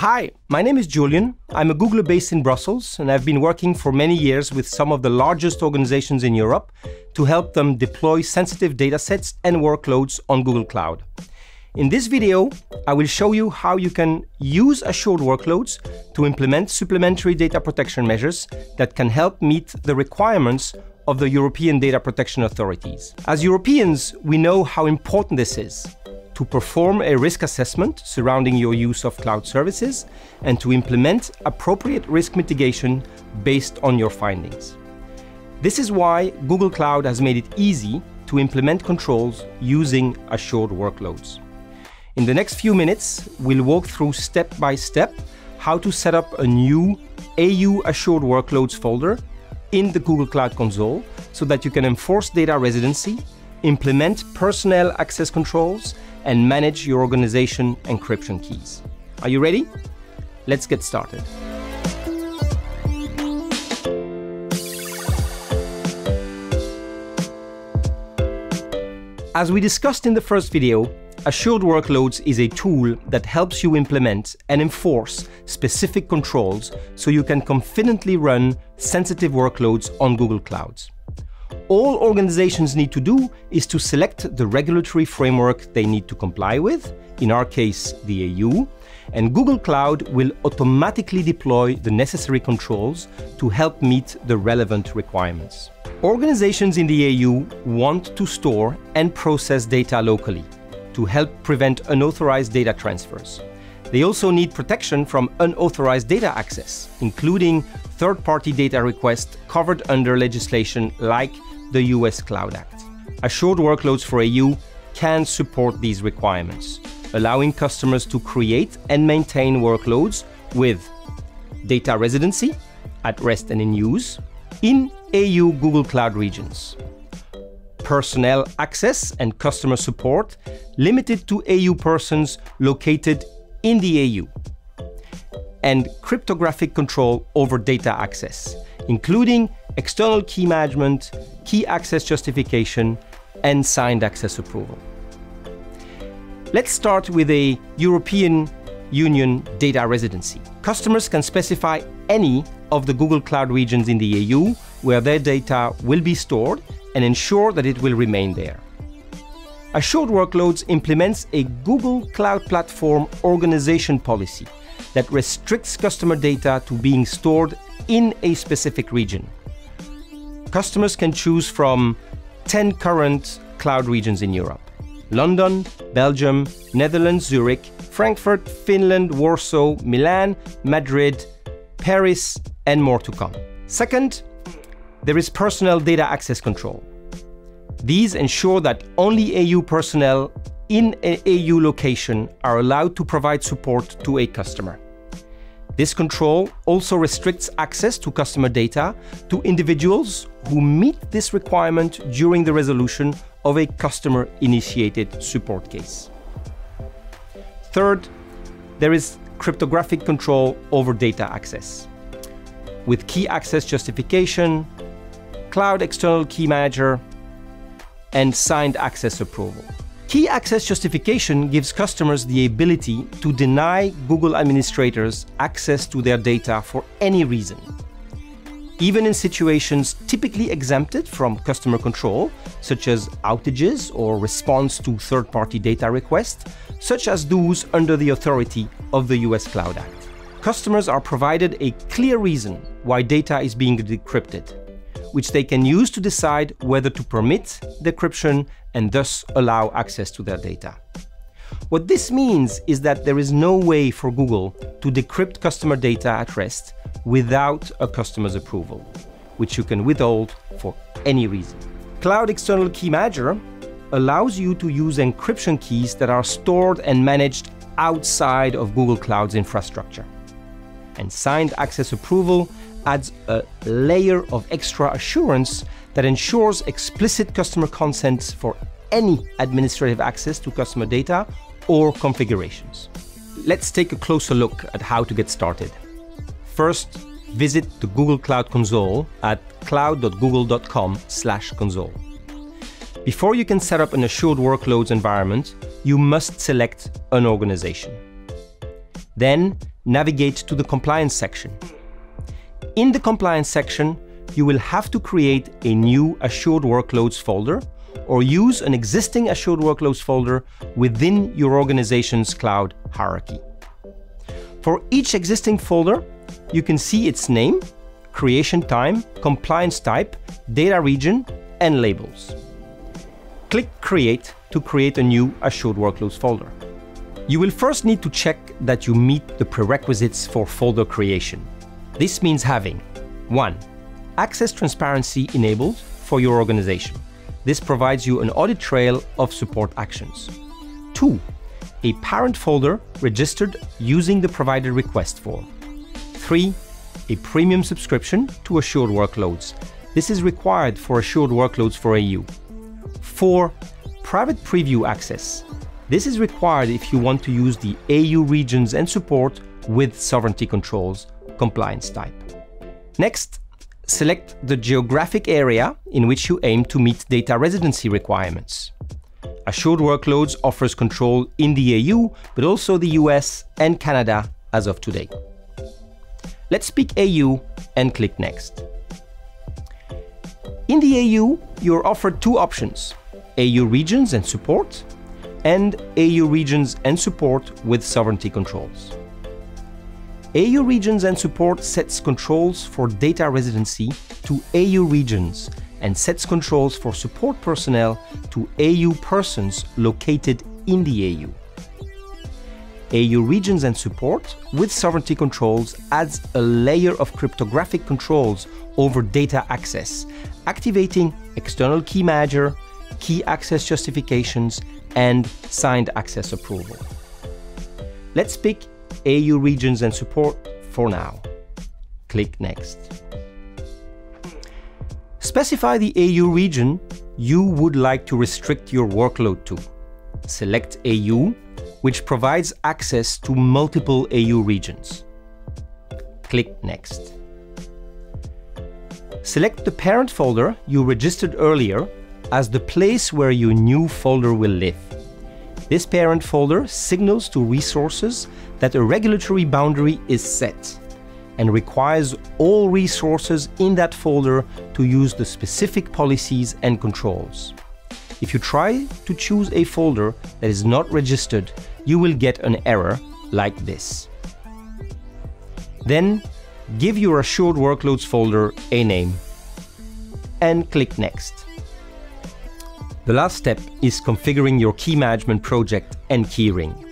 Hi, my name is Julien. I'm a Googler based in Brussels, and I've been working for many years with some of the largest organizations in Europe to help them deploy sensitive datasets and workloads on Google Cloud. In this video, I will show you how you can use assured workloads to implement supplementary data protection measures that can help meet the requirements of the European data protection authorities. As Europeans, we know how important this is to perform a risk assessment surrounding your use of cloud services and to implement appropriate risk mitigation based on your findings. This is why Google Cloud has made it easy to implement controls using assured workloads. In the next few minutes, we'll walk through step by step how to set up a new EU Assured Workloads folder in the Google Cloud Console so that you can enforce data residency, implement personnel access controls, and manage your organization encryption keys. Are you ready? Let's get started. As we discussed in the first video, Assured Workloads is a tool that helps you implement and enforce specific controls so you can confidently run sensitive workloads on Google Clouds. All organizations need to do is to select the regulatory framework they need to comply with, in our case, the EU, and Google Cloud will automatically deploy the necessary controls to help meet the relevant requirements. Organizations in the EU want to store and process data locally to help prevent unauthorized data transfers. They also need protection from unauthorized data access, including third-party data requests covered under legislation like the US Cloud Act. Assured Workloads for EU can support these requirements, allowing customers to create and maintain workloads with data residency at rest and in use in EU Google Cloud regions, personnel access and customer support limited to EU persons located in the EU, and cryptographic control over data access, including external key management, key access justification, and signed access approval. Let's start with a European Union data residency. Customers can specify any of the Google Cloud regions in the EU where their data will be stored and ensure that it will remain there. Assured Workloads implements a Google Cloud Platform organization policy that restricts customer data to being stored in a specific region. Customers can choose from 10 current cloud regions in Europe London, Belgium, Netherlands, Zurich, Frankfurt, Finland, Warsaw, Milan, Madrid, Paris, and more to come. Second, there is personnel data access control. These ensure that only EU personnel in an EU location are allowed to provide support to a customer. This control also restricts access to customer data to individuals who meet this requirement during the resolution of a customer-initiated support case. Third, there is cryptographic control over data access. With key access justification, Cloud External Key Manager, and signed access approval. Key access justification gives customers the ability to deny Google administrators access to their data for any reason. Even in situations typically exempted from customer control, such as outages or response to third-party data requests, such as those under the authority of the US Cloud Act. Customers are provided a clear reason why data is being decrypted, which they can use to decide whether to permit decryption and thus allow access to their data. What this means is that there is no way for Google to decrypt customer data at rest without a customer's approval, which you can withhold for any reason. Cloud External Key Manager allows you to use encryption keys that are stored and managed outside of Google Cloud's infrastructure. And signed access approval adds a layer of extra assurance that ensures explicit customer consent for any administrative access to customer data or configurations. Let's take a closer look at how to get started. First, visit the Google Cloud Console at cloud.google.com slash console. Before you can set up an assured workloads environment, you must select an organization. Then navigate to the compliance section. In the compliance section, you will have to create a new Assured Workloads folder or use an existing Assured Workloads folder within your organization's cloud hierarchy. For each existing folder, you can see its name, creation time, compliance type, data region, and labels. Click Create to create a new Assured Workloads folder. You will first need to check that you meet the prerequisites for folder creation. This means having 1. Access transparency enabled for your organization. This provides you an audit trail of support actions. 2. A parent folder registered using the provided request form. 3. A premium subscription to Assured Workloads. This is required for Assured Workloads for EU. 4. Private preview access. This is required if you want to use the EU regions and support with sovereignty controls compliance type. Next, select the geographic area in which you aim to meet data residency requirements. Assured Workloads offers control in the EU, but also the US and Canada as of today. Let's pick EU and click Next. In the EU, you're offered two options, EU regions and support, and EU regions and support with sovereignty controls. EU regions and support sets controls for data residency to EU regions and sets controls for support personnel to EU persons located in the EU. EU regions and support with sovereignty controls adds a layer of cryptographic controls over data access, activating external key manager, key access justifications, and signed access approval. Let's pick EU regions and support for now. Click Next. Specify the EU region you would like to restrict your workload to. Select EU, which provides access to multiple EU regions. Click Next. Select the parent folder you registered earlier as the place where your new folder will live. This parent folder signals to resources that a regulatory boundary is set and requires all resources in that folder to use the specific policies and controls. If you try to choose a folder that is not registered, you will get an error like this. Then, give your Assured Workloads folder a name and click Next. The last step is configuring your key management project and keyring.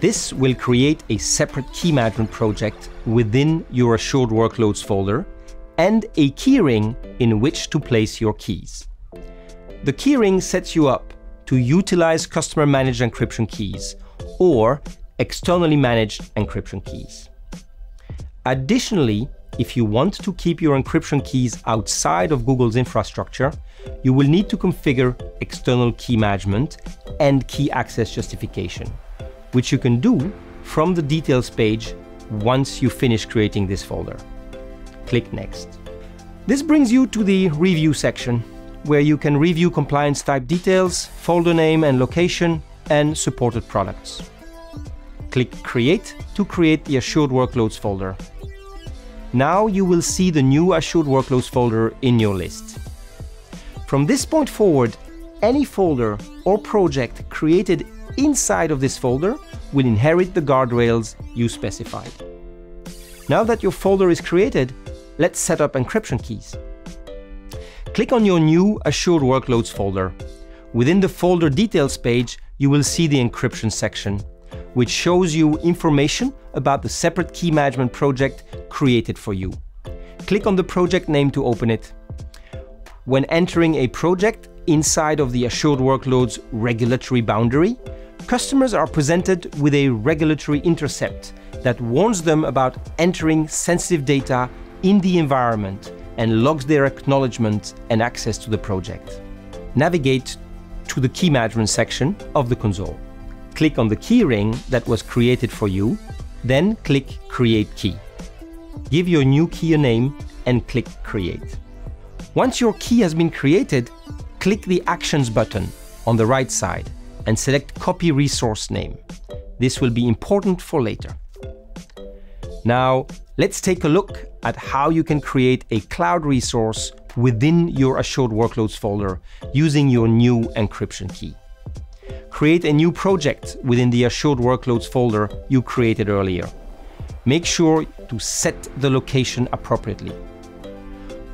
This will create a separate key management project within your Assured Workloads folder and a keyring in which to place your keys. The keyring sets you up to utilize customer managed encryption keys or externally managed encryption keys. Additionally, if you want to keep your encryption keys outside of Google's infrastructure, you will need to configure external key management and key access justification, which you can do from the details page once you finish creating this folder. Click Next. This brings you to the review section, where you can review compliance type details, folder name and location, and supported products. Click Create to create the Assured Workloads folder. Now you will see the new Assured Workloads folder in your list. From this point forward, any folder or project created inside of this folder will inherit the guardrails you specified. Now that your folder is created, let's set up encryption keys. Click on your new Assured Workloads folder. Within the folder details page, you will see the encryption section which shows you information about the separate key management project created for you. Click on the project name to open it. When entering a project inside of the Assured Workloads regulatory boundary, customers are presented with a regulatory intercept that warns them about entering sensitive data in the environment and logs their acknowledgement and access to the project. Navigate to the key management section of the console click on the keyring that was created for you, then click Create Key. Give your new key a name and click Create. Once your key has been created, click the Actions button on the right side and select Copy Resource Name. This will be important for later. Now, let's take a look at how you can create a cloud resource within your Assured Workloads folder using your new encryption key. Create a new project within the Assured Workloads folder you created earlier. Make sure to set the location appropriately.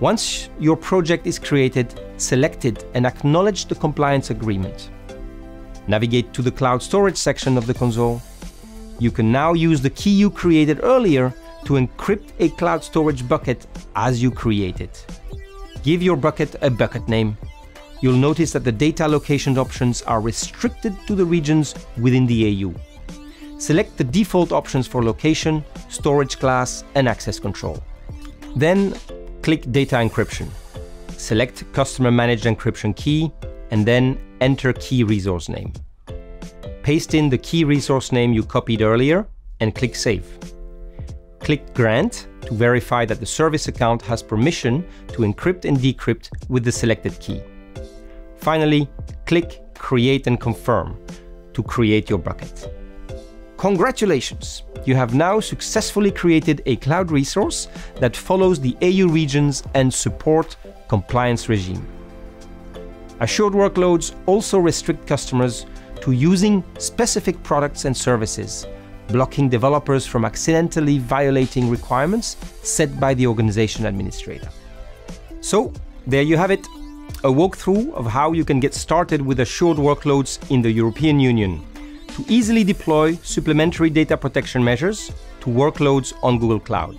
Once your project is created, select it and acknowledge the compliance agreement. Navigate to the cloud storage section of the console. You can now use the key you created earlier to encrypt a cloud storage bucket as you create it. Give your bucket a bucket name. You'll notice that the data location options are restricted to the regions within the EU. Select the default options for location, storage class, and access control. Then click Data Encryption. Select Customer Managed Encryption Key, and then enter key resource name. Paste in the key resource name you copied earlier and click Save. Click Grant to verify that the service account has permission to encrypt and decrypt with the selected key. Finally, click Create and Confirm to create your bucket. Congratulations! You have now successfully created a cloud resource that follows the EU regions and support compliance regime. Assured workloads also restrict customers to using specific products and services, blocking developers from accidentally violating requirements set by the organization administrator. So, there you have it, a walkthrough of how you can get started with assured workloads in the European Union to easily deploy supplementary data protection measures to workloads on Google Cloud.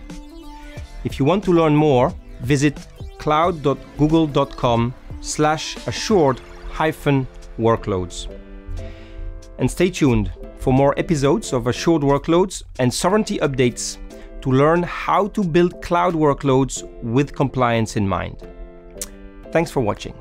If you want to learn more, visit cloud.google.com slash assured hyphen workloads. And stay tuned for more episodes of Assured Workloads and sovereignty updates to learn how to build cloud workloads with compliance in mind. Thanks for watching.